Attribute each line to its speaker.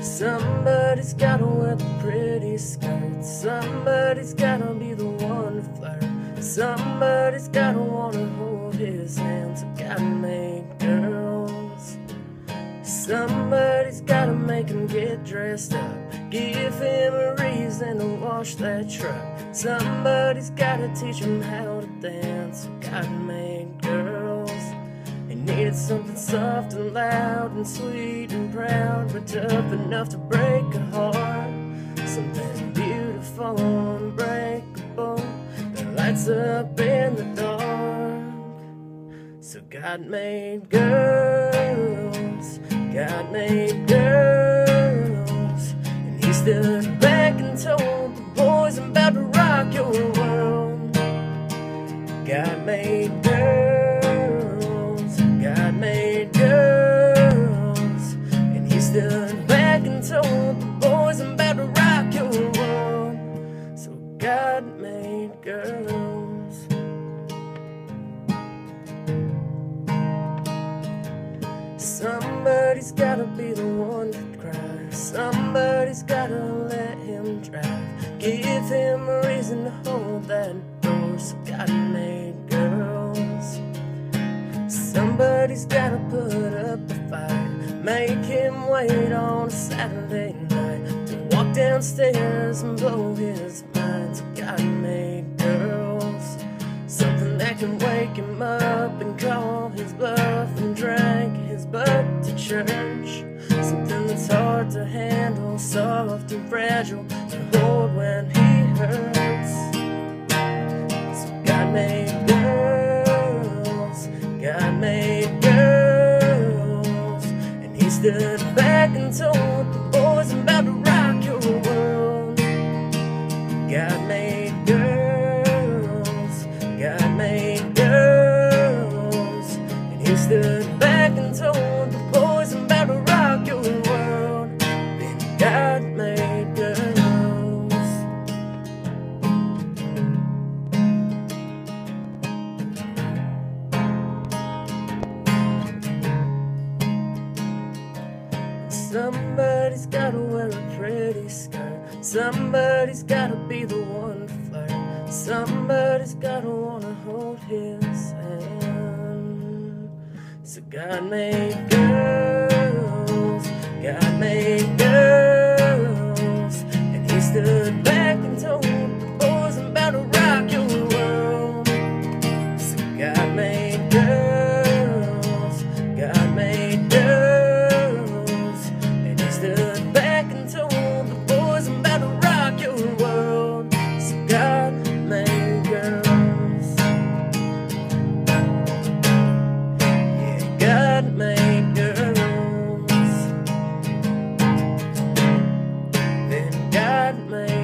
Speaker 1: Somebody's gotta wear the pretty skirt. Somebody's gotta be the one to flirt. Somebody's gotta wanna hold his hand. So gotta make girls. Somebody's gotta make him get dressed up. Give him a reason to wash that truck. Somebody's gotta teach him how to dance. So gotta make needed something soft and loud and sweet and proud, but tough enough to break a heart. Something beautiful and unbreakable that lights up in the dark. So God made girls, God made girls, and He stood back and told the boys, I'm about to rock your world. God made girls, back and told the boys, I'm about to rock your world. So God made girls. Somebody's gotta be the one to cry. Somebody's gotta let him drive. Give him a reason to hold that door. So God made. Somebody's gotta put up a fight. Make him wait on a Saturday night to walk downstairs and blow his mind. So God made girls. Something that can wake him up and call his bluff and drag his butt to church. Something that's hard to handle, soft and fragile to hold when he hurts. Stood back and told the boys, I'm about to rock your world. God made girls, God made girls, and He stood back and told Somebody's gotta wear a pretty skirt. Somebody's gotta be the one to flirt. Somebody's gotta wanna hold his hand. So God made girls. had my